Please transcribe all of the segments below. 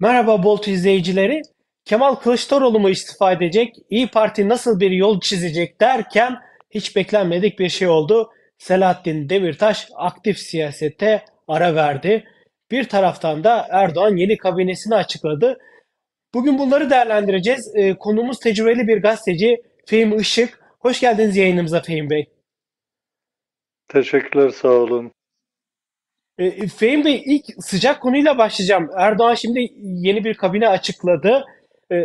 Merhaba Bolt izleyicileri. Kemal Kılıçdaroğlu mu istifa edecek? İyi Parti nasıl bir yol çizecek derken hiç beklenmedik bir şey oldu. Selahattin Demirtaş aktif siyasete ara verdi. Bir taraftan da Erdoğan yeni kabinesini açıkladı. Bugün bunları değerlendireceğiz. Ee, konuğumuz tecrübeli bir gazeteci Fehmi Işık. Hoş geldiniz yayınımıza Fehmi Bey. Teşekkürler, sağ olun. E, Fehmi Bey ilk sıcak konuyla başlayacağım. Erdoğan şimdi yeni bir kabine açıkladı. E,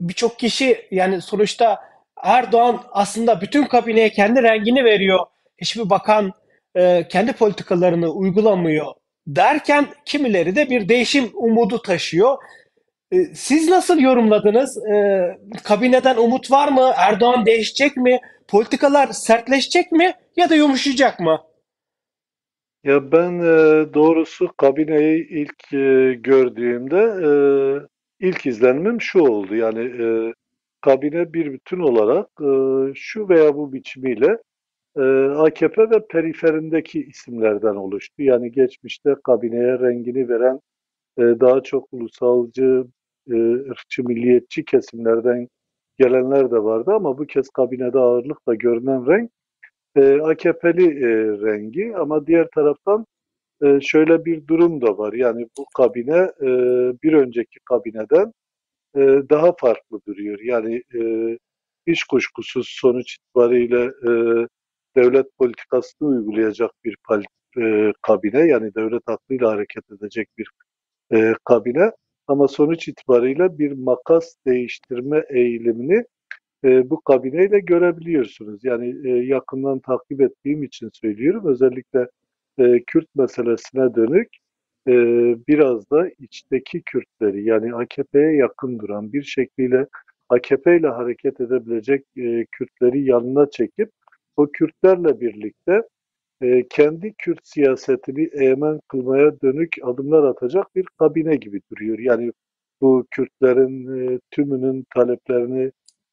birçok kişi yani sonuçta Erdoğan aslında bütün kabineye kendi rengini veriyor. Hiçbir bakan e, kendi politikalarını uygulamıyor derken kimileri de bir değişim umudu taşıyor. E, siz nasıl yorumladınız? E, kabineden umut var mı? Erdoğan değişecek mi? Politikalar sertleşecek mi? Ya da yumuşayacak mı? Ya ben e, doğrusu kabineyi ilk e, gördüğümde e, ilk izlenimim şu oldu. Yani e, kabine bir bütün olarak e, şu veya bu biçimiyle e, AKP ve periferindeki isimlerden oluştu. Yani geçmişte kabineye rengini veren e, daha çok ulusalcı, e, ırkçı, milliyetçi kesimlerden gelenler de vardı ama bu kez kabinede ağırlıkla görünen renk e, AKP'li e, rengi ama diğer taraftan e, şöyle bir durum da var. Yani bu kabine e, bir önceki kabineden e, daha farklı duruyor. Yani e, hiç kuşkusuz sonuç itibariyle e, devlet politikasını uygulayacak bir e, kabine yani devlet aklıyla hareket edecek bir e, kabine ama sonuç itibariyle bir makas değiştirme eğilimini e, bu kabineyle görebiliyorsunuz. Yani e, yakından takip ettiğim için söylüyorum. Özellikle e, Kürt meselesine dönük e, biraz da içteki Kürtleri yani AKP'ye yakın duran bir şekliyle AKP ile hareket edebilecek Kürtleri yanına çekip o Kürtlerle birlikte kendi Kürt siyasetini egemen kılmaya dönük adımlar atacak bir kabine gibi duruyor. Yani bu Kürtlerin tümünün taleplerini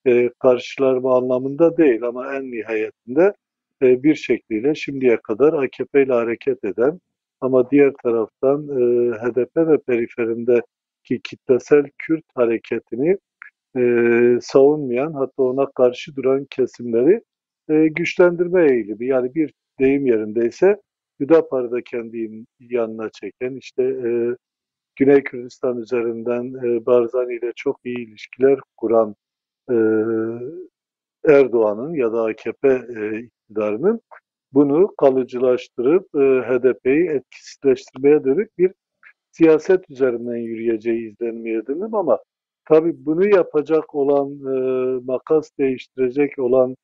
e, karşılarma anlamında değil ama en nihayetinde e, bir şekliyle şimdiye kadar AKP ile hareket eden ama diğer taraftan e, HDP ve periferindeki kitlesel Kürt hareketini e, savunmayan hatta ona karşı duran kesimleri e, güçlendirme eğilimi. Yani bir deyim yerindeyse Hüdapar'ı da kendi yanına çeken işte e, Güney Kürdistan üzerinden e, Barzani ile çok iyi ilişkiler kuran Erdoğan'ın ya da AKP iktidarının bunu kalıcılaştırıp HDP'yi etkisizleştirmeye dönük bir siyaset üzerinden yürüyeceği izlenimi edindim ama tabii bunu yapacak olan, makas değiştirecek olan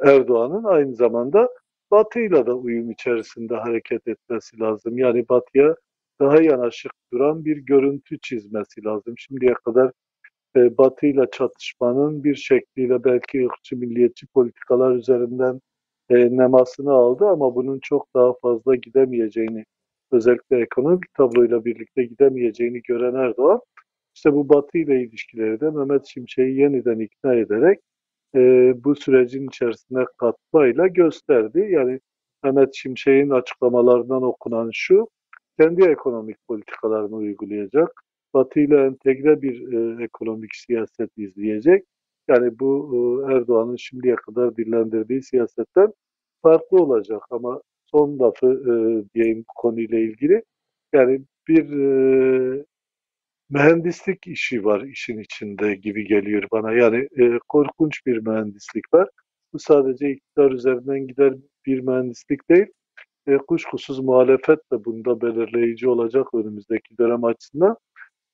Erdoğan'ın aynı zamanda Batı'yla da uyum içerisinde hareket etmesi lazım. Yani Batı'ya daha yanaşık duran bir görüntü çizmesi lazım. Şimdiye kadar e, Batı ile çatışmanın bir şekliyle belki ırkçı milliyetçi politikalar üzerinden e, nemasını aldı ama bunun çok daha fazla gidemeyeceğini özellikle ekonomik tabloyla birlikte gidemeyeceğini gören Erdoğan işte bu Batı ile ilişkileri de Mehmet Şimşek'i yeniden ikna ederek e, bu sürecin içerisine katmayla gösterdi. Yani Mehmet Şimşek'in açıklamalarından okunan şu, kendi ekonomik politikalarını uygulayacak, Batı ile entegre bir e, ekonomik siyaset izleyecek. Yani bu e, Erdoğan'ın şimdiye kadar dillendirdiği siyasetten farklı olacak ama son lafı e, diyeyim bu konuyla ilgili. Yani bir e, mühendislik işi var işin içinde gibi geliyor bana. Yani e, korkunç bir mühendislik var. Bu sadece iktidar üzerinden gider bir mühendislik değil. E, kuşkusuz muhalefet de bunda belirleyici olacak önümüzdeki dönem açısından.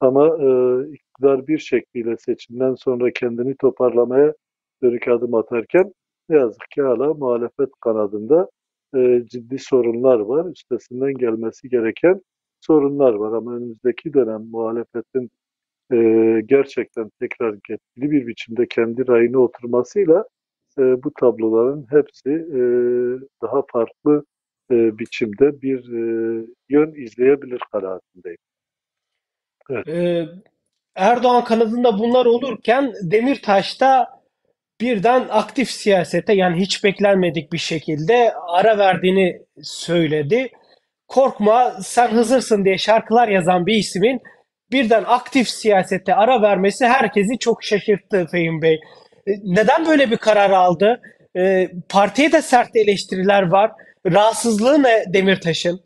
Ama e, iktidar bir şekliyle seçimden sonra kendini toparlamaya dönük adım atarken ne yazık ki hala muhalefet kanadında e, ciddi sorunlar var. Üstesinden gelmesi gereken sorunlar var. Ama önümüzdeki dönem muhalefetin e, gerçekten tekrar etkili bir biçimde kendi rayına oturmasıyla e, bu tabloların hepsi e, daha farklı e, biçimde bir e, yön izleyebilir kanaatindeyim. Evet. Ee, Erdoğan kanadında bunlar olurken Demirtaş da birden aktif siyasete yani hiç beklenmedik bir şekilde ara verdiğini söyledi. Korkma sen Hızırsın diye şarkılar yazan bir ismin birden aktif siyasete ara vermesi herkesi çok şaşırttı Fehim Bey. E, Neden böyle bir karar aldı? E, Partiye de sert eleştiriler var. Rahatsızlığı ne Demirtaş'ın?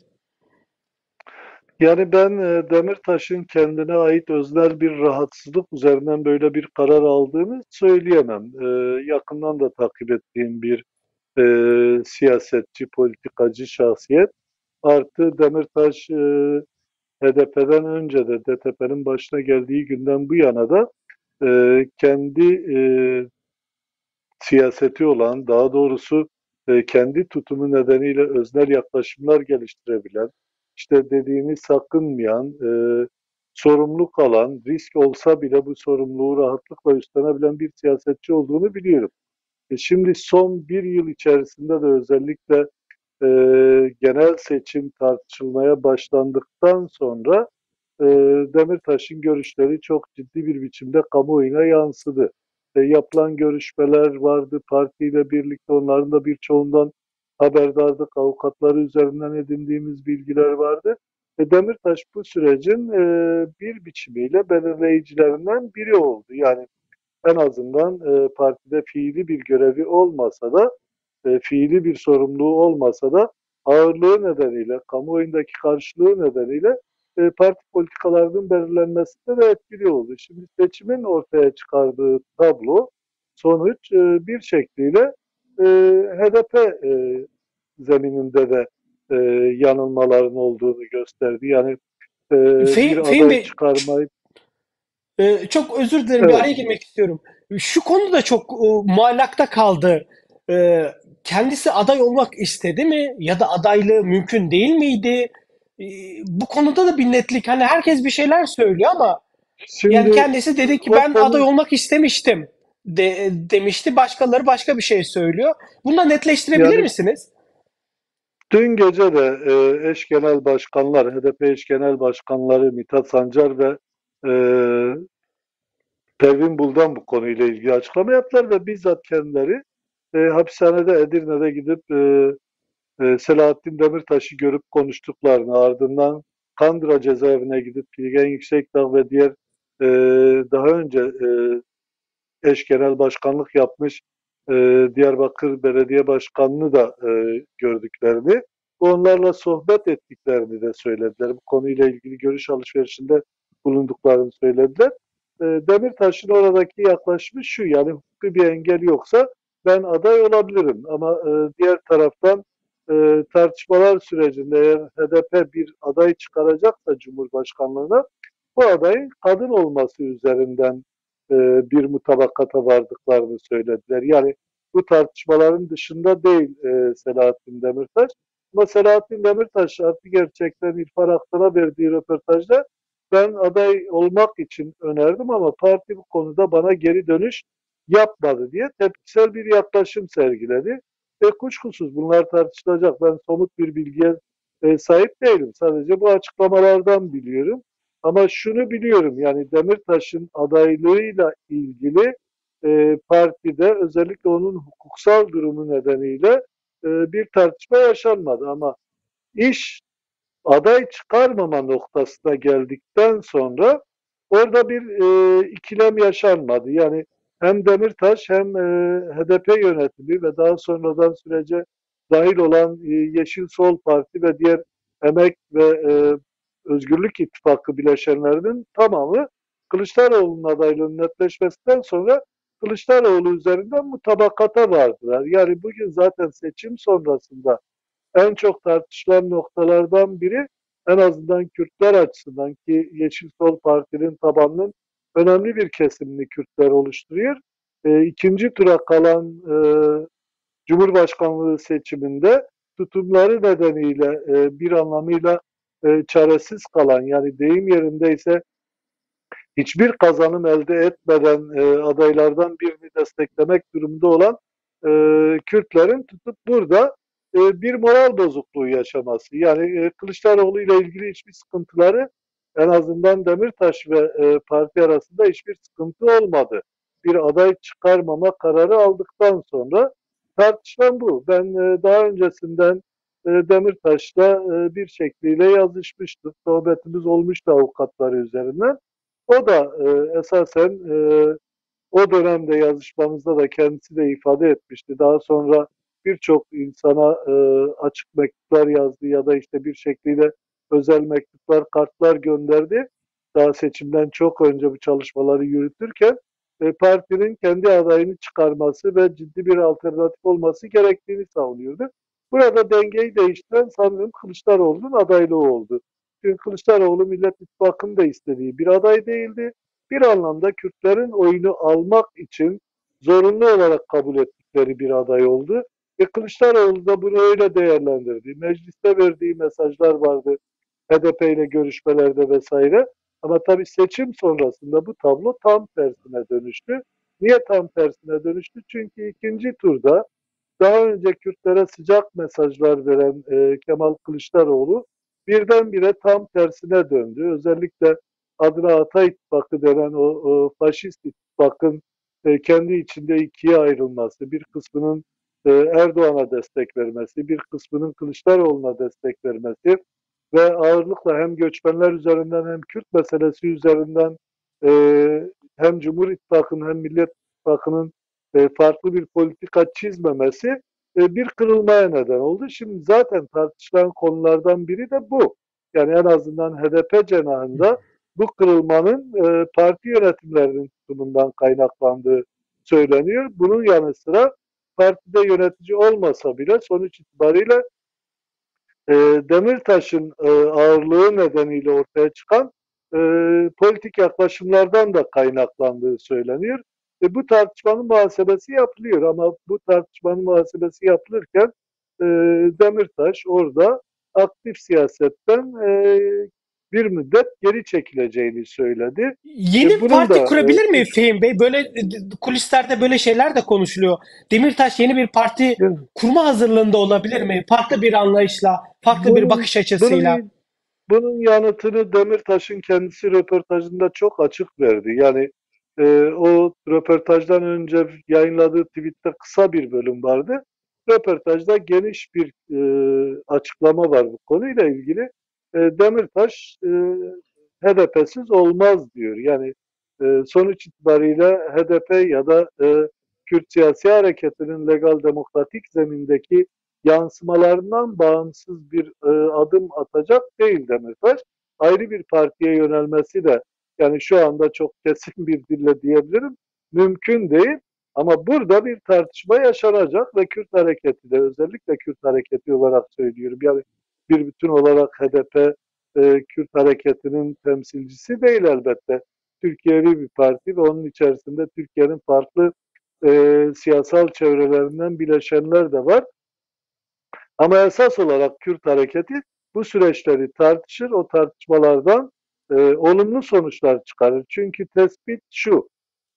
Yani ben e, Demirtaş'ın kendine ait öznel bir rahatsızlık üzerinden böyle bir karar aldığını söyleyemem. E, yakından da takip ettiğim bir e, siyasetçi, politikacı şahsiyet. Artı Demirtaş e, HDP'den önce de DTP'nin başına geldiği günden bu yana da kendi siyaseti olan, daha doğrusu kendi tutumu nedeniyle öznel yaklaşımlar geliştirebilen, işte dediğini sakınmayan, e, sorumluluk alan, risk olsa bile bu sorumluluğu rahatlıkla üstlenebilen bir siyasetçi olduğunu biliyorum. E, şimdi son bir yıl içerisinde de özellikle e, genel seçim tartışılmaya başlandıktan sonra e, Demirtaş'ın görüşleri çok ciddi bir biçimde kamuoyuna yansıdı. E, yapılan görüşmeler vardı partiyle birlikte onların da birçoğundan haberdardık. Avukatları üzerinden edindiğimiz bilgiler vardı. E, Demirtaş bu sürecin e, bir biçimiyle belirleyicilerinden biri oldu. Yani en azından e, partide fiili bir görevi olmasa da e, fiili bir sorumluluğu olmasa da ağırlığı nedeniyle, kamuoyundaki karşılığı nedeniyle e, parti politikalarının belirlenmesinde de etkili oldu. Şimdi seçimin ortaya çıkardığı tablo, sonuç e, bir şekliyle e, HDP e, zemininde de e, yanılmaların olduğunu gösterdi. Yani e, Fehim, bir Fehim aday Bey, çıkarmayı e, çok özür dilerim bir evet. araya girmek istiyorum. Şu konuda çok e, muallakta kaldı. E, kendisi aday olmak istedi mi? Ya da adaylığı mümkün değil miydi? E, bu konuda da bir netlik. Hani herkes bir şeyler söylüyor ama yani Şimdi kendisi dedi ki ben aday konu olmak istemiştim de, demişti. Başkaları başka bir şey söylüyor. Bunu da netleştirebilir yani misiniz? Dün gece de e, eş genel başkanlar, HDP eş genel başkanları Mithat Sancar ve e, Pervin Buldan bu konuyla ilgili açıklama yaptılar ve bizzat kendileri e, hapishanede Edirne'de gidip e, e, Selahattin Demirtaş'ı görüp konuştuklarını ardından Kandıra cezaevine gidip Bilgen Yüksekdağ ve diğer e, daha önce e, eş genel başkanlık yapmış e, Diyarbakır Belediye Başkanı'nı da e, gördüklerini, onlarla sohbet ettiklerini de söylediler. Bu konuyla ilgili görüş alışverişinde bulunduklarını söylediler. E, Demirtaş'ın oradaki yaklaşımı şu, yani hukuki bir engel yoksa ben aday olabilirim ama e, diğer taraftan e, tartışmalar sürecinde eğer HDP bir aday çıkaracaksa Cumhurbaşkanlığına bu adayın kadın olması üzerinden e, bir mutabakata vardıklarını söylediler. Yani bu tartışmaların dışında değil e, Selahattin Demirtaş. Ama Selahattin Demirtaş artık gerçekten İlfar Aktan'a verdiği röportajda ben aday olmak için önerdim ama parti bu konuda bana geri dönüş yapmadı diye tepkisel bir yaklaşım sergiledi. Ve kuşkusuz bunlar tartışılacak. Ben somut bir bilgiye e, sahip değilim. Sadece bu açıklamalardan biliyorum. Ama şunu biliyorum yani Demirtaş'ın adaylığıyla ilgili e, partide özellikle onun hukuksal durumu nedeniyle e, bir tartışma yaşanmadı. Ama iş aday çıkarmama noktasına geldikten sonra orada bir e, ikilem yaşanmadı. Yani hem Demirtaş hem e, HDP yönetimi ve daha sonradan sürece dahil olan e, Yeşil Sol Parti ve diğer Emek ve e, Özgürlük İttifakı bileşenlerinin tamamı Kılıçdaroğlu'nun adaylığının netleşmesinden sonra Kılıçdaroğlu üzerinden mutabakata vardılar. Yani bugün zaten seçim sonrasında en çok tartışılan noktalardan biri en azından Kürtler açısından ki Yeşil Sol Parti'nin tabanının önemli bir kesimini Kürtler oluşturuyor. E, ikinci tura kalan e, Cumhurbaşkanlığı seçiminde tutumları nedeniyle e, bir anlamıyla e, çaresiz kalan yani deyim yerindeyse hiçbir kazanım elde etmeden e, adaylardan birini desteklemek durumunda olan e, Kürtlerin tutup burada e, bir moral bozukluğu yaşaması. Yani e, Kılıçdaroğlu ile ilgili hiçbir sıkıntıları en azından Demirtaş ve e, parti arasında hiçbir sıkıntı olmadı. Bir aday çıkarmama kararı aldıktan sonra tartışılan bu. Ben e, daha öncesinden e, Demirtaş'la e, bir şekliyle yazışmıştık. Sohbetimiz olmuştu avukatları üzerinden. O da e, esasen e, o dönemde yazışmamızda da kendisi de ifade etmişti. Daha sonra birçok insana açık mektuplar yazdı ya da işte bir şekliyle özel mektuplar, kartlar gönderdi. Daha seçimden çok önce bu çalışmaları yürütürken partinin kendi adayını çıkarması ve ciddi bir alternatif olması gerektiğini savunuyordu. Burada dengeyi değiştiren sanırım Kılıçdaroğlu'nun adaylığı oldu. Çünkü Kılıçdaroğlu Millet İttifakı'nın da istediği bir aday değildi. Bir anlamda Kürtlerin oyunu almak için zorunlu olarak kabul ettikleri bir aday oldu. Ve Kılıçdaroğlu da bunu öyle değerlendirdi. Mecliste verdiği mesajlar vardı. HDP ile görüşmelerde vesaire. Ama tabii seçim sonrasında bu tablo tam tersine dönüştü. Niye tam tersine dönüştü? Çünkü ikinci turda daha önce Kürtlere sıcak mesajlar veren e, Kemal Kılıçdaroğlu birdenbire tam tersine döndü. Özellikle adına Ata İttifakı denen o, o faşist ittifakın e, kendi içinde ikiye ayrılması, bir kısmının e, Erdoğan'a destek vermesi, bir kısmının Kılıçdaroğlu'na destek vermesi ve ağırlıkla hem göçmenler üzerinden hem Kürt meselesi üzerinden e, hem Cumhur İttifakı'nın hem Millet İttifakı'nın e, farklı bir politika çizmemesi e, bir kırılmaya neden oldu. Şimdi zaten tartışılan konulardan biri de bu. Yani en azından HDP cenahında bu kırılmanın e, parti yönetimlerinin tutumundan kaynaklandığı söyleniyor. Bunun yanı sıra partide yönetici olmasa bile sonuç itibariyle e, Demirtaş'ın e, ağırlığı nedeniyle ortaya çıkan e, politik yaklaşımlardan da kaynaklandığı söyleniyor. E, bu tartışmanın muhasebesi yapılıyor ama bu tartışmanın muhasebesi yapılırken e, Demirtaş orada aktif siyasetten e, bir müddet geri çekileceğini söyledi. Yeni E, parti da, kurabilir e, mi Fehim Bey? Böyle e, kulislerde böyle şeyler de konuşuluyor. Demirtaş yeni bir parti Evet. kurma hazırlığında olabilir mi? Farklı bir anlayışla, farklı bir Bunun- bakış açısıyla. Bunun, bunun yanıtını Demirtaş'ın kendisi röportajında çok açık verdi. Yani e, o röportajdan önce yayınladığı tweette kısa bir bölüm vardı. Röportajda geniş bir e, açıklama var bu konuyla ilgili. E, Demirtaş e, HDP'siz olmaz diyor. Yani e, sonuç itibariyle HDP ya da e, Kürt siyasi hareketinin legal demokratik zemindeki yansımalarından bağımsız bir e, adım atacak değil Demirtaş. Ayrı bir partiye yönelmesi de yani şu anda çok kesin bir dille diyebilirim mümkün değil. Ama burada bir tartışma yaşanacak ve Kürt hareketi de özellikle Kürt hareketi olarak söylüyorum. Yani bir bütün olarak HDP e, Kürt hareketinin temsilcisi değil elbette. Türkiye'li bir parti ve onun içerisinde Türkiye'nin farklı e, siyasal çevrelerinden bileşenler de var. Ama esas olarak Kürt hareketi bu süreçleri tartışır, o tartışmalardan e, olumlu sonuçlar çıkarır. Çünkü tespit şu,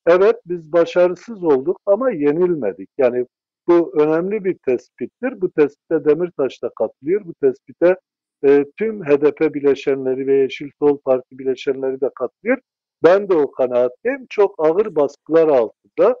evet biz başarısız olduk ama yenilmedik. Yani bu önemli bir tespittir. Bu tespite Demirtaş da katılıyor. Bu tespite e, tüm HDP bileşenleri ve Yeşil Sol Parti bileşenleri de katılıyor. Ben de o kanaatteyim. Çok ağır baskılar altında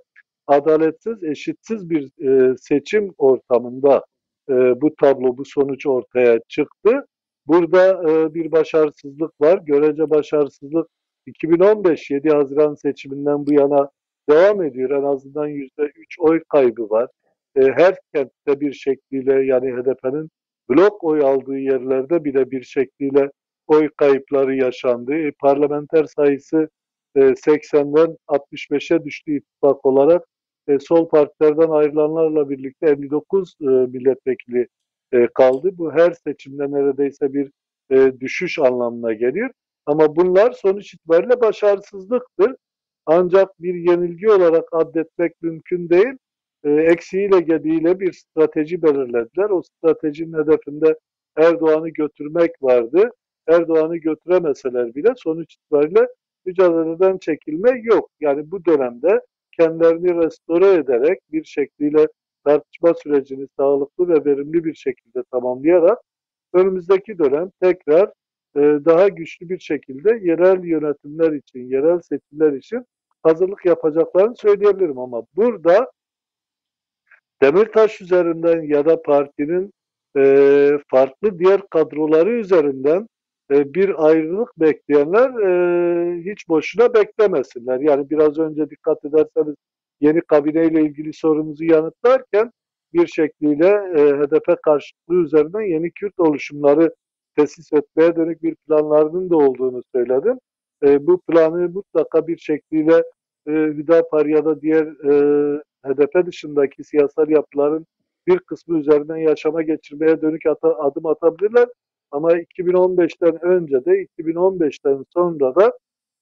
adaletsiz, eşitsiz bir e, seçim ortamında e, bu tablo, bu sonuç ortaya çıktı. Burada e, bir başarısızlık var. Görece başarısızlık 2015 7 Haziran seçiminden bu yana devam ediyor. En azından %3 oy kaybı var. E, her kentte bir şekliyle yani HDP'nin blok oy aldığı yerlerde bile bir şekliyle oy kayıpları yaşandı. E, parlamenter sayısı e, 80'den 65'e düştü ittifak olarak. E, sol partilerden ayrılanlarla birlikte 59 e, milletvekili e, kaldı. Bu her seçimde neredeyse bir e, düşüş anlamına geliyor. Ama bunlar sonuç itibariyle başarısızlıktır. Ancak bir yenilgi olarak addetmek mümkün değil. E, eksiğiyle gediğiyle bir strateji belirlediler. O stratejinin hedefinde Erdoğan'ı götürmek vardı. Erdoğan'ı götüremeseler bile sonuç itibariyle mücadeleden çekilme yok. Yani bu dönemde kendilerini restore ederek bir şekliyle tartışma sürecini sağlıklı ve verimli bir şekilde tamamlayarak önümüzdeki dönem tekrar e, daha güçlü bir şekilde yerel yönetimler için, yerel seçimler için hazırlık yapacaklarını söyleyebilirim ama burada Demirtaş üzerinden ya da partinin e, farklı diğer kadroları üzerinden e, bir ayrılık bekleyenler hiç boşuna beklemesinler. Yani biraz önce dikkat ederseniz yeni kabineyle ilgili sorumuzu yanıtlarken bir şekliyle e, HDP karşıtlığı üzerinden yeni Kürt oluşumları tesis etmeye dönük bir planlarının da olduğunu söyledim. E, bu planı mutlaka bir şekliyle e, Hüdapar ya da diğer e, HDP dışındaki siyasal yapıların bir kısmı üzerinden yaşama geçirmeye dönük ata, adım atabilirler. Ama 2015'ten önce de 2015'ten sonra da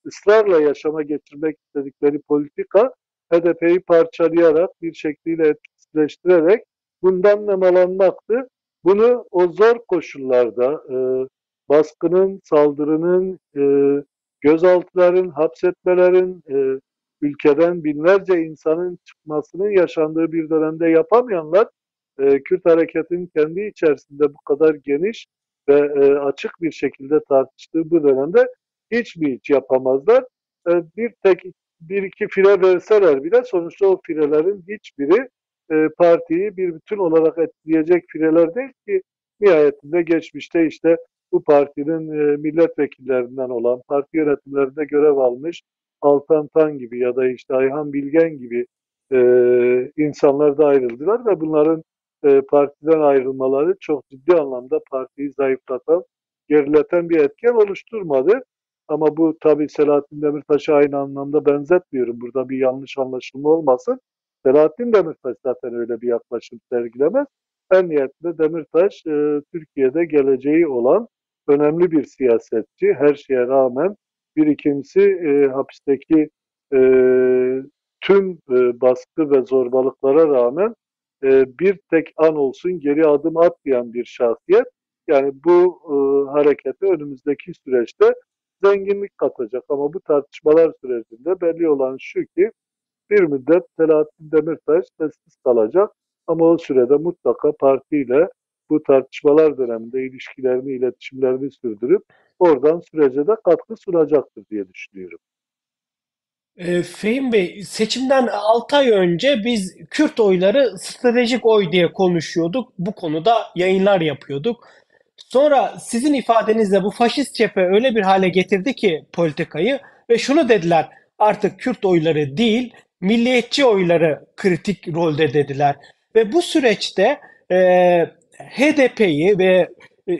ısrarla yaşama geçirmek istedikleri politika HDP'yi parçalayarak bir şekliyle etkisizleştirerek bundan nemalanmaktı. Bunu o zor koşullarda e, baskının, saldırının, e, gözaltıların, hapsetmelerin, e, ülkeden binlerce insanın çıkmasının yaşandığı bir dönemde yapamayanlar e, Kürt hareketinin kendi içerisinde bu kadar geniş ve e, açık bir şekilde tartıştığı bu dönemde hiç mi hiç yapamazlar. E, bir tek bir iki fire verseler bile sonuçta o firelerin hiçbiri e, partiyi bir bütün olarak etkileyecek fireler değil ki nihayetinde geçmişte işte bu partinin e, milletvekillerinden olan, parti yönetimlerinde görev almış Altan Tan gibi ya da işte Ayhan Bilgen gibi e, insanlar da ayrıldılar ve bunların e, partiden ayrılmaları çok ciddi anlamda partiyi zayıflatan, gerileten bir etken oluşturmadı. Ama bu tabii Selahattin Demirtaş'a aynı anlamda benzetmiyorum. Burada bir yanlış anlaşılma olmasın. Selahattin Demirtaş zaten öyle bir yaklaşım sergilemez. En niyetinde Demirtaş e, Türkiye'de geleceği olan önemli bir siyasetçi. Her şeye rağmen bir ikincisi e, hapisteki e, tüm e, baskı ve zorbalıklara rağmen e, bir tek an olsun geri adım atmayan bir şahsiyet. Yani bu e, harekete önümüzdeki süreçte zenginlik katacak. Ama bu tartışmalar sürecinde belli olan şu ki bir müddet Selahattin Demirtaş sessiz kalacak. Ama o sürede mutlaka partiyle bu tartışmalar döneminde ilişkilerini, iletişimlerini sürdürüp oradan sürece de katkı sunacaktır diye düşünüyorum. E, Fehim Bey, seçimden 6 ay önce biz Kürt oyları stratejik oy diye konuşuyorduk. Bu konuda yayınlar yapıyorduk. Sonra sizin ifadenizle bu faşist cephe öyle bir hale getirdi ki politikayı ve şunu dediler. Artık Kürt oyları değil, milliyetçi oyları kritik rolde dediler. Ve bu süreçte e, HDP'yi ve e,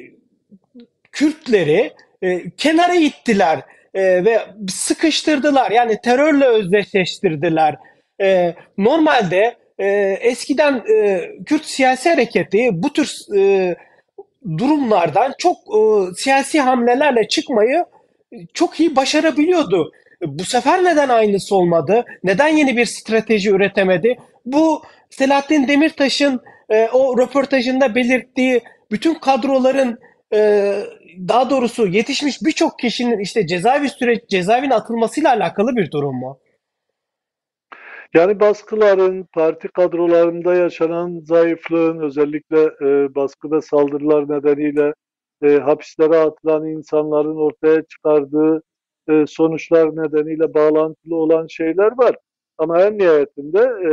Kürtleri e, kenara ittiler e, ve sıkıştırdılar. Yani terörle özdeşleştirdiler. E, normalde e, eskiden e, Kürt siyasi hareketi bu tür e, durumlardan çok e, siyasi hamlelerle çıkmayı çok iyi başarabiliyordu. Bu sefer neden aynısı olmadı? Neden yeni bir strateji üretemedi? Bu Selahattin Demirtaş'ın e, o röportajında belirttiği bütün kadroların e, daha doğrusu yetişmiş birçok kişinin işte cezaevi süreç cezaevine atılmasıyla alakalı bir durum mu? Yani baskıların, parti kadrolarında yaşanan zayıflığın, özellikle e, baskıda saldırılar nedeniyle e, hapislere atılan insanların ortaya çıkardığı e, sonuçlar nedeniyle bağlantılı olan şeyler var. Ama en nihayetinde e,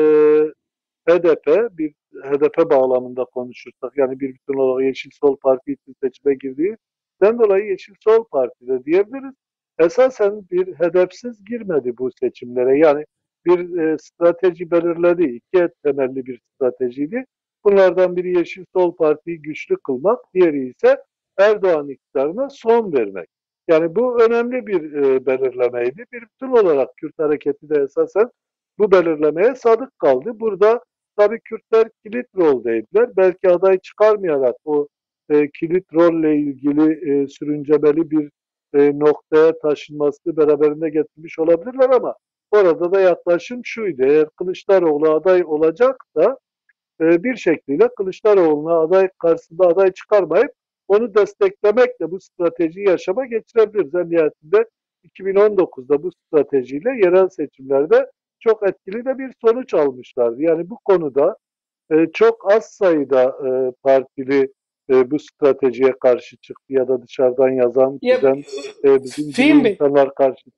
HDP, bir HDP bağlamında konuşursak, yani bir bütün olarak Yeşil Sol Parti için seçime girdiğinden dolayı Yeşil Sol Parti'de diyebiliriz. Esasen bir hedefsiz girmedi bu seçimlere. Yani bir e, strateji belirledi. İki temelli bir stratejiydi. Bunlardan biri Yeşil Sol Parti'yi güçlü kılmak, diğeri ise Erdoğan iktidarına son vermek. Yani bu önemli bir e, belirlemeydi. Bir bütün olarak Kürt hareketi de esasen bu belirlemeye sadık kaldı. Burada tabii Kürtler kilit roldeydiler. Belki aday çıkarmayarak o e, kilit rolle ilgili e, sürüncemeli bir e, noktaya taşınmasını beraberinde getirmiş olabilirler ama orada da yaklaşım şuydu. Eğer Kılıçdaroğlu aday olacaksa e, bir şekliyle Kılıçdaroğlu'na aday karşısında aday çıkarmayıp onu desteklemekle bu stratejiyi yaşama geçirebiliriz. En nihayetinde 2019'da bu stratejiyle yerel seçimlerde çok etkili de bir sonuç almışlardı. Yani bu konuda e, çok az sayıda e, partili e, bu stratejiye karşı çıktı ya da dışarıdan yazan, Ya, çizen e, bizim Fehim insanlar karşı.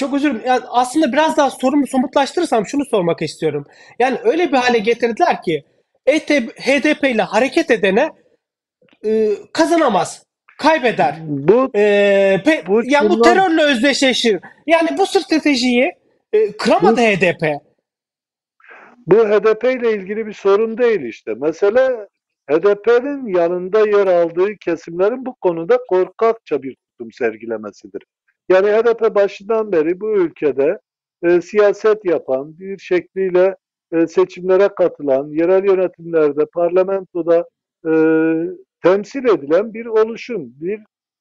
Çok özür dilerim. Yani aslında biraz daha sorumu somutlaştırırsam şunu sormak istiyorum. Yani öyle bir hale getirdiler ki HDP ile hareket edene e, kazanamaz, kaybeder. Bu E, pe- Bu yani bu terörle özdeşleşir. Yani bu stratejiyi e, kıramadı HDP. Bu HDP ile ilgili bir sorun değil işte. Mesele HDP'nin yanında yer aldığı kesimlerin bu konuda korkakça bir tutum sergilemesidir. Yani HDP başından beri bu ülkede e, siyaset yapan, bir şekliyle e, seçimlere katılan, yerel yönetimlerde, parlamentoda e, temsil edilen bir oluşum, bir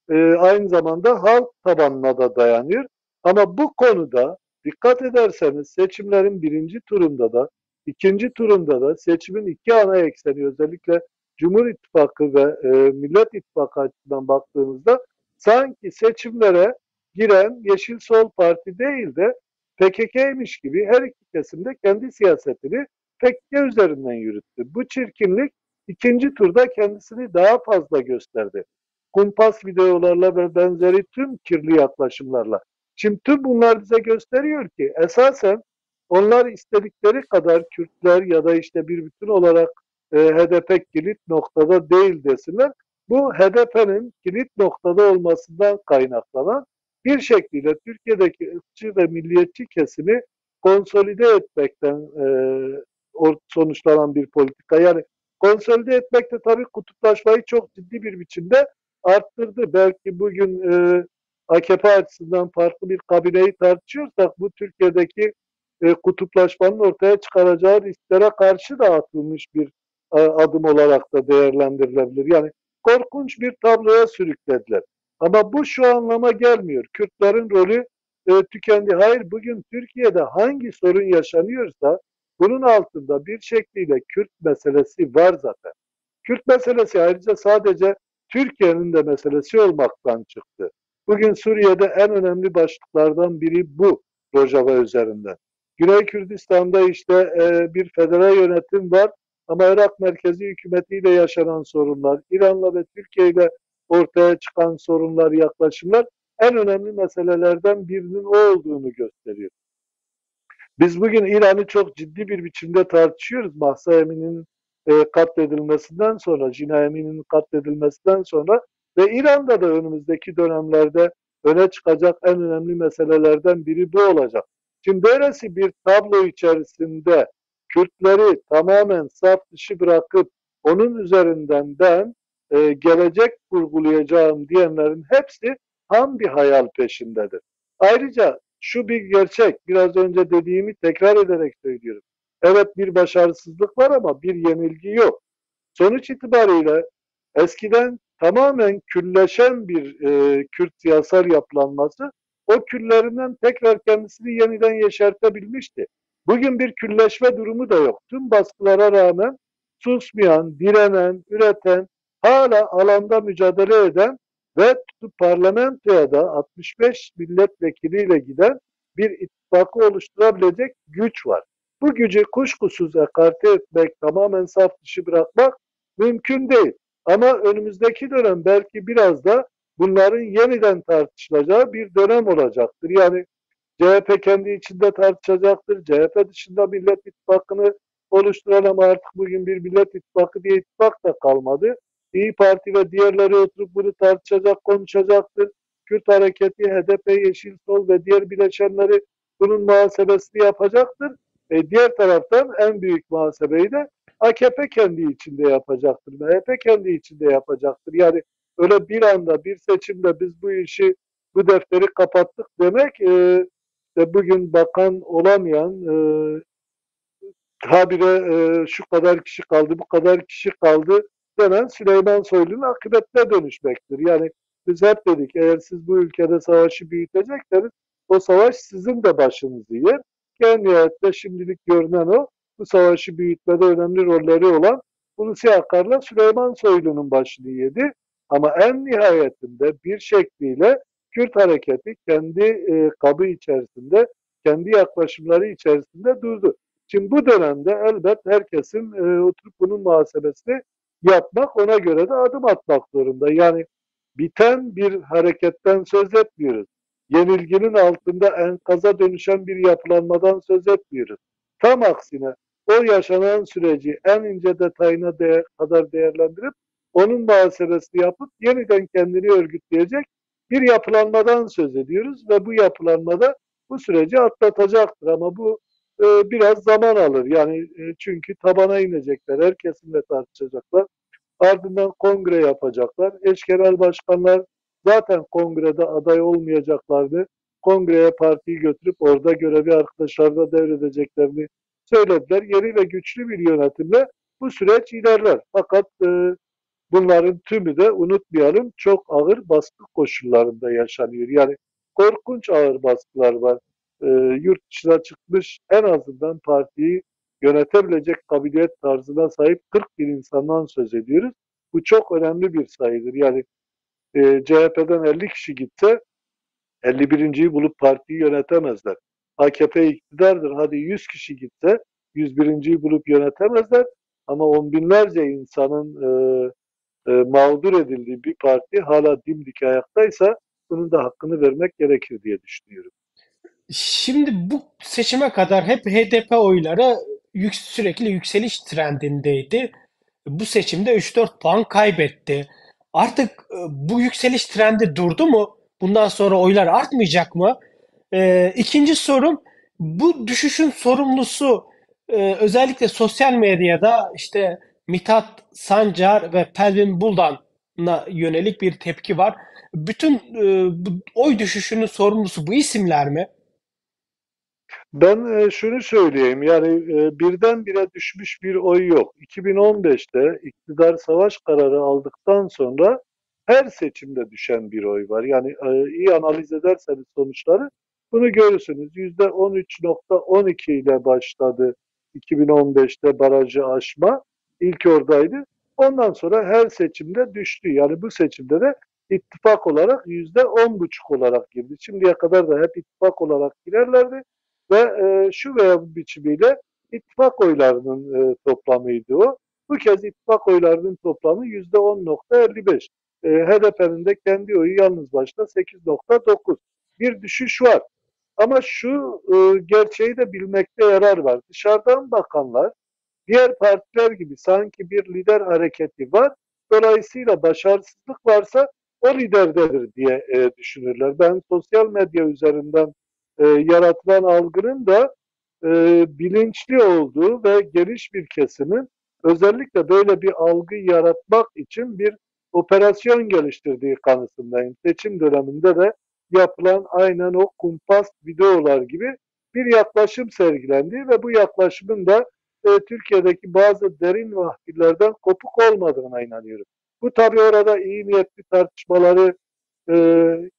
e, aynı zamanda halk tabanına da dayanıyor. Ama bu konuda dikkat ederseniz seçimlerin birinci turunda da İkinci turunda da seçimin iki ana ekseni özellikle Cumhur İttifakı ve e, Millet İttifakı açısından baktığımızda sanki seçimlere giren Yeşil Sol Parti değil de PKK'ymiş gibi her iki kesimde kendi siyasetini PKK üzerinden yürüttü. Bu çirkinlik ikinci turda kendisini daha fazla gösterdi. Kumpas videolarla ve benzeri tüm kirli yaklaşımlarla. Şimdi tüm bunlar bize gösteriyor ki esasen onlar istedikleri kadar Kürtler ya da işte bir bütün olarak e, HDP kilit noktada değil desinler. Bu HDP'nin kilit noktada olmasından kaynaklanan bir şekilde Türkiye'deki ırkçı ve milliyetçi kesimi konsolide etmekten e, sonuçlanan bir politika. Yani konsolide etmek de tabii kutuplaşmayı çok ciddi bir biçimde arttırdı. Belki bugün e, AKP açısından farklı bir kabineyi tartışıyorsak bu Türkiye'deki e, kutuplaşmanın ortaya çıkaracağı risklere karşı da atılmış bir e, adım olarak da değerlendirilebilir. Yani korkunç bir tabloya sürüklediler. Ama bu şu anlama gelmiyor. Kürtlerin rolü e, tükendi. Hayır bugün Türkiye'de hangi sorun yaşanıyorsa bunun altında bir şekliyle Kürt meselesi var zaten. Kürt meselesi ayrıca sadece Türkiye'nin de meselesi olmaktan çıktı. Bugün Suriye'de en önemli başlıklardan biri bu Rojava üzerinden. Güney Kürdistan'da işte e, bir federal yönetim var ama Irak merkezi hükümetiyle yaşanan sorunlar, İran'la ve Türkiye ortaya çıkan sorunlar, yaklaşımlar en önemli meselelerden birinin o olduğunu gösteriyor. Biz bugün İran'ı çok ciddi bir biçimde tartışıyoruz. Mahsa Emin'in e, katledilmesinden sonra, Jina Emin'in katledilmesinden sonra ve İran'da da önümüzdeki dönemlerde öne çıkacak en önemli meselelerden biri bu olacak. Şimdi böylesi bir tablo içerisinde Kürtleri tamamen saf dışı bırakıp onun üzerinden ben e, gelecek kurgulayacağım diyenlerin hepsi tam bir hayal peşindedir. Ayrıca şu bir gerçek, biraz önce dediğimi tekrar ederek söylüyorum. Evet bir başarısızlık var ama bir yenilgi yok. Sonuç itibariyle eskiden tamamen külleşen bir e, Kürt siyasal yapılanması o küllerinden tekrar kendisini yeniden yeşertebilmişti. Bugün bir külleşme durumu da yok. Tüm baskılara rağmen susmayan, direnen, üreten, hala alanda mücadele eden ve parlamentoya da 65 milletvekiliyle giden bir ittifakı oluşturabilecek güç var. Bu gücü kuşkusuz ekarte etmek, tamamen saf dışı bırakmak mümkün değil. Ama önümüzdeki dönem belki biraz da bunların yeniden tartışılacağı bir dönem olacaktır. Yani CHP kendi içinde tartışacaktır. CHP dışında Millet İttifakı'nı oluşturan ama artık bugün bir Millet İttifakı diye ittifak da kalmadı. İyi Parti ve diğerleri oturup bunu tartışacak, konuşacaktır. Kürt Hareketi, HDP, Yeşil Sol ve diğer bileşenleri bunun muhasebesini yapacaktır. E, diğer taraftan en büyük muhasebeyi de AKP kendi içinde yapacaktır. MHP kendi içinde yapacaktır. Yani öyle bir anda bir seçimde biz bu işi bu defteri kapattık demek e, işte bugün bakan olamayan e, habire e, şu kadar kişi kaldı bu kadar kişi kaldı denen Süleyman Soylu'nun akıbetine dönüşmektir. Yani biz hep dedik eğer siz bu ülkede savaşı büyütecekseniz o savaş sizin de başınızı yer. En nihayette şimdilik görünen o bu savaşı büyütmede önemli rolleri olan Hulusi Akar'la Süleyman Soylu'nun başını yedi. Ama en nihayetinde bir şekliyle Kürt hareketi kendi e, kabı içerisinde, kendi yaklaşımları içerisinde durdu. Şimdi bu dönemde elbet herkesin e, oturup bunun muhasebesini yapmak, ona göre de adım atmak zorunda. Yani biten bir hareketten söz etmiyoruz. Yenilginin altında enkaza dönüşen bir yapılanmadan söz etmiyoruz. Tam aksine o yaşanan süreci en ince detayına değer, kadar değerlendirip onun muhasebesini yapıp yeniden kendini örgütleyecek bir yapılanmadan söz ediyoruz ve bu yapılanmada bu süreci atlatacaktır ama bu e, biraz zaman alır. Yani e, çünkü tabana inecekler, her kesimle tartışacaklar. Ardından kongre yapacaklar. Eş genel başkanlar zaten kongrede aday olmayacaklarını, kongreye partiyi götürüp orada görevi arkadaşlarına devredeceklerini söylediler. Yeni ve güçlü bir yönetimle bu süreç ilerler. Fakat e, bunların tümü de unutmayalım çok ağır baskı koşullarında yaşanıyor. Yani korkunç ağır baskılar var. E, yurt dışına çıkmış en azından partiyi yönetebilecek kabiliyet tarzına sahip 40 bin insandan söz ediyoruz. Bu çok önemli bir sayıdır. Yani e, CHP'den 50 kişi gitse 51.yi bulup partiyi yönetemezler. AKP iktidardır. Hadi 100 kişi gitse 101.yi bulup yönetemezler. Ama on binlerce insanın e, e, mağdur edildiği bir parti hala dimdik ayaktaysa bunun da hakkını vermek gerekir diye düşünüyorum. Şimdi bu seçime kadar hep HDP oyları yük, sürekli yükseliş trendindeydi. Bu seçimde 3-4 puan kaybetti. Artık e, bu yükseliş trendi durdu mu? Bundan sonra oylar artmayacak mı? Ee, ikinci sorum, bu düşüşün sorumlusu e, özellikle sosyal medyada işte Mithat Sancar ve Pelvin Buldan'a yönelik bir tepki var. Bütün e, bu oy düşüşünün sorumlusu bu isimler mi? Ben e, şunu söyleyeyim yani e, birdenbire düşmüş bir oy yok. 2015'te iktidar savaş kararı aldıktan sonra her seçimde düşen bir oy var. Yani e, iyi analiz ederseniz sonuçları bunu görürsünüz. %13.12 ile başladı 2015'te barajı aşma. İlk oradaydı. Ondan sonra her seçimde düştü. Yani bu seçimde de ittifak olarak %10.5 olarak girdi. Şimdiye kadar da hep ittifak olarak girerlerdi ve e, şu veya bu biçimiyle ittifak oylarının e, toplamıydı o. Bu kez ittifak oylarının toplamı %10.55. E, HDP'nin de kendi oyu yalnız başına 8.9. Bir düşüş var. Ama şu e, gerçeği de bilmekte yarar var. Dışarıdan bakanlar diğer partiler gibi sanki bir lider hareketi var. Dolayısıyla başarısızlık varsa o liderdedir diye e, düşünürler. Ben sosyal medya üzerinden e, yaratılan algının da e, bilinçli olduğu ve geniş bir kesimin özellikle böyle bir algı yaratmak için bir operasyon geliştirdiği kanısındayım. Seçim döneminde de yapılan aynen o kumpas videolar gibi bir yaklaşım sergilendi ve bu yaklaşımın da e, Türkiye'deki bazı derin mahfillerden kopuk olmadığına inanıyorum. Bu tabii orada iyi niyetli tartışmaları e,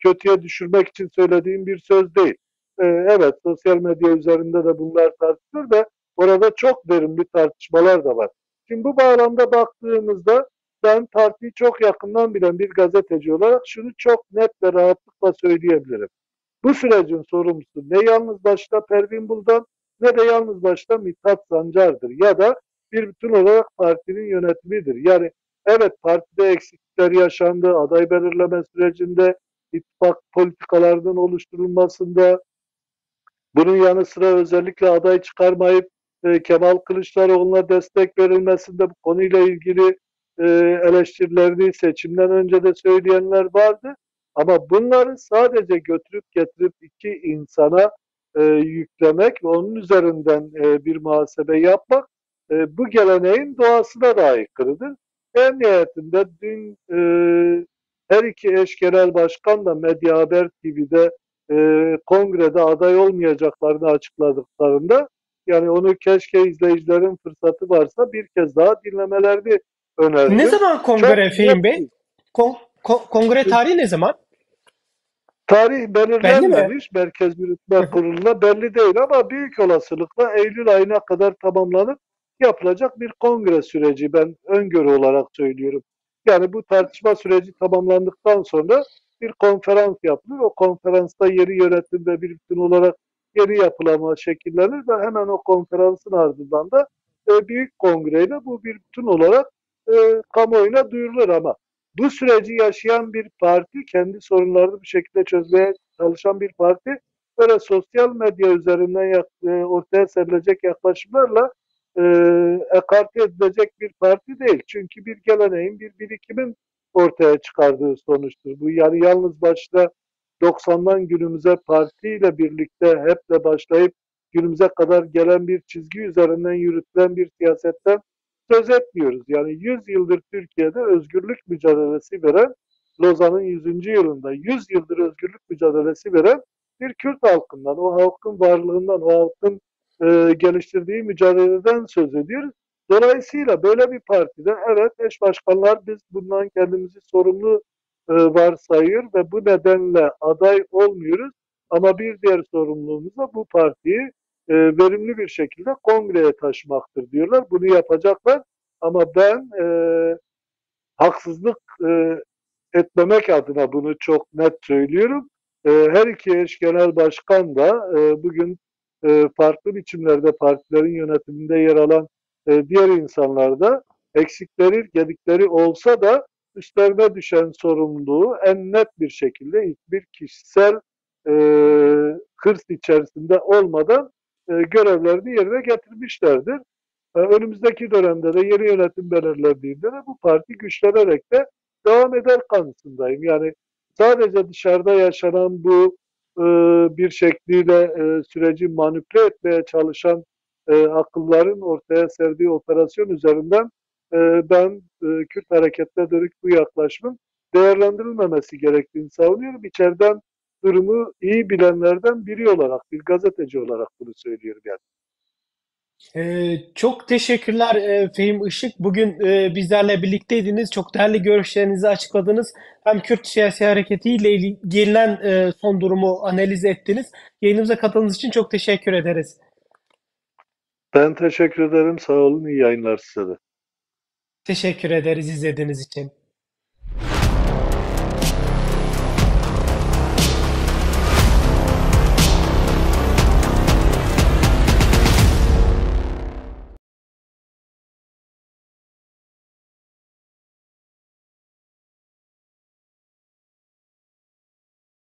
kötüye düşürmek için söylediğim bir söz değil. E, evet sosyal medya üzerinde de bunlar tartışılır ve orada çok derin bir tartışmalar da var. Şimdi bu bağlamda baktığımızda ben partiyi çok yakından bilen bir gazeteci olarak şunu çok net ve rahatlıkla söyleyebilirim. Bu sürecin sorumlusu ne yalnız başta Pervin Buldan ne de yalnız başta Mithat Sancar'dır ya da bir bütün olarak partinin yönetimidir. Yani evet partide eksiklikler yaşandı, aday belirleme sürecinde, ittifak politikalarının oluşturulmasında, bunun yanı sıra özellikle aday çıkarmayıp e, Kemal Kılıçdaroğlu'na destek verilmesinde bu konuyla ilgili e, eleştirilerini seçimden önce de söyleyenler vardı. Ama bunları sadece götürüp getirip iki insana e, yüklemek ve onun üzerinden e, bir muhasebe yapmak e, bu geleneğin doğasına da aykırıdır. En nihayetinde dün e, her iki eş genel başkan da Medya Haber TV'de e, kongrede aday olmayacaklarını açıkladıklarında yani onu keşke izleyicilerin fırsatı varsa bir kez daha dinlemelerini önerdim. Ne zaman kongre Çok Fehim Bey? Kon- kon- kongre tarihi ne zaman? Tarih belirlenmemiş Belli Merkez Yürütme Kurulu'na belli değil ama büyük olasılıkla Eylül ayına kadar tamamlanıp yapılacak bir kongre süreci ben öngörü olarak söylüyorum. Yani bu tartışma süreci tamamlandıktan sonra bir konferans yapılır. O konferansta yeni yönetim ve bir bütün olarak yeni yapılama şekillenir ve hemen o konferansın ardından da e, büyük kongreyle bu bir bütün olarak e, kamuoyuna duyurulur ama bu süreci yaşayan bir parti, kendi sorunlarını bir şekilde çözmeye çalışan bir parti böyle sosyal medya üzerinden yak- e, ortaya serilecek yaklaşımlarla e, ekarte edilecek bir parti değil. Çünkü bir geleneğin, bir birikimin ortaya çıkardığı sonuçtur. Bu yani yalnız başta 90'dan günümüze partiyle birlikte heple başlayıp günümüze kadar gelen bir çizgi üzerinden yürütülen bir siyasetten söz etmiyoruz. Yani 100 yıldır Türkiye'de özgürlük mücadelesi veren Lozan'ın 100. yılında 100 yıldır özgürlük mücadelesi veren bir Kürt halkından, o halkın varlığından, o halkın e, geliştirdiği mücadeleden söz ediyoruz. Dolayısıyla böyle bir partide evet eş başkanlar biz bundan kendimizi sorumlu e, varsayıyor ve bu nedenle aday olmuyoruz. Ama bir diğer sorumluluğumuz da bu partiyi e, verimli bir şekilde kongreye taşımaktır diyorlar. Bunu yapacaklar ama ben e, haksızlık e, etmemek adına bunu çok net söylüyorum. E, her iki eş genel başkan da e, bugün e, farklı biçimlerde partilerin yönetiminde yer alan e, diğer insanlar da eksikleri, gedikleri olsa da üstlerine düşen sorumluluğu en net bir şekilde hiçbir kişisel e, hırs içerisinde olmadan e, görevlerini yerine getirmişlerdir. E, önümüzdeki dönemde de yeni yönetim belirlendiğinde de bu parti güçlenerek de devam eder kanısındayım. Yani sadece dışarıda yaşanan bu e, bir şekliyle e, süreci manipüle etmeye çalışan e, akılların ortaya serdiği operasyon üzerinden e, ben e, Kürt hareketine dönük bu yaklaşımın değerlendirilmemesi gerektiğini savunuyorum. İçeriden durumu iyi bilenlerden biri olarak, bir gazeteci olarak bunu söylüyorum yani. Ee, çok teşekkürler e, Fehim Işık. Bugün e, bizlerle birlikteydiniz. Çok değerli görüşlerinizi açıkladınız. Hem Kürt siyasi hareketiyle ilgili gelinen e, son durumu analiz ettiniz. Yayınımıza katıldığınız için çok teşekkür ederiz. Ben teşekkür ederim. Sağ olun. İyi yayınlar size de. Teşekkür ederiz izlediğiniz için.